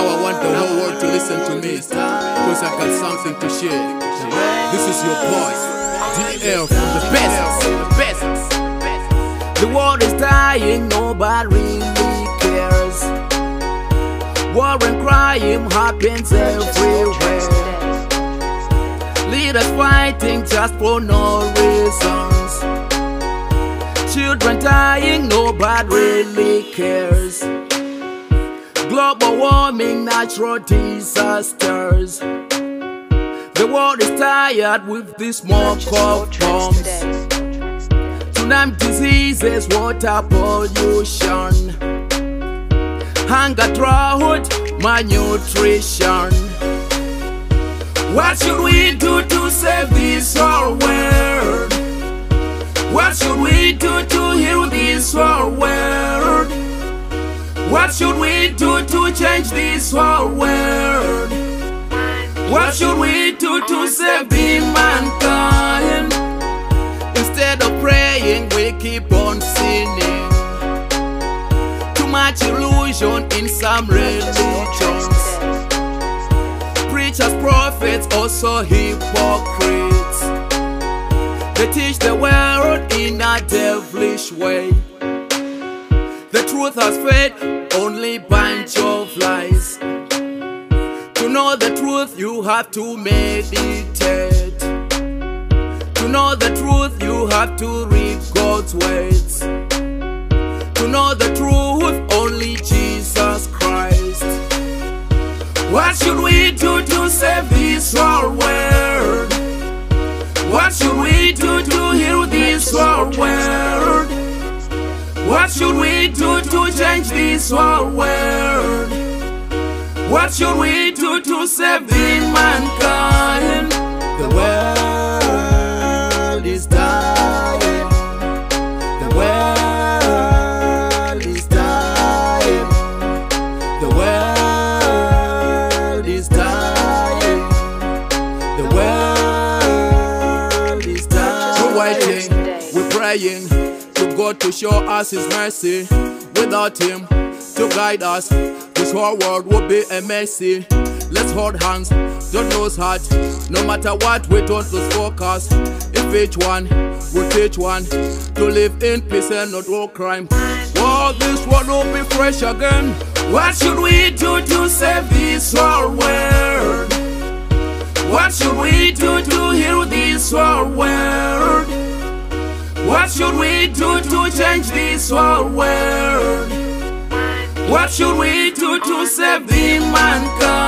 Now I want the whole world to listen to me. Cause I got something to share. This is your boy, DL from the best. The best. The world is dying, nobody really cares. War and crime happens everywhere. Leaders fighting just for no reasons. Children dying, nobody really cares. Global warming, natural disasters. The world is tired with this smoke of bombs. Tsunami diseases, water pollution, hunger, drought, malnutrition. What should we do to save this whole world? What should we do to heal this world? What should we do to change this whole world? What should we do to save mankind? Instead of praying, we keep on sinning. Too much illusion in some religions. Preachers, prophets, also hypocrites. They teach the world in a devilish way. Truth has fed only bunch of lies. To know the truth, you have to meditate. To know the truth, you have to read God's words. To know the truth, only Jesus Christ. What should we do to save this whole world? What should we do to heal this whole world? What should we do change this whole world? What should we do to save the mankind? The world is dying. The world is dying. The world is dying. The world is dying. We're waiting, we're praying to God to show us His mercy. Without Him to guide us, this whole world would be a messy. Let's hold hands, don't lose heart. No matter what, we don't lose focus. If each one will teach one to live in peace and not war crime. Well, this world will be fresh again. What should we do to save this world? What should we do to change this whole world? What should we do to save the mankind?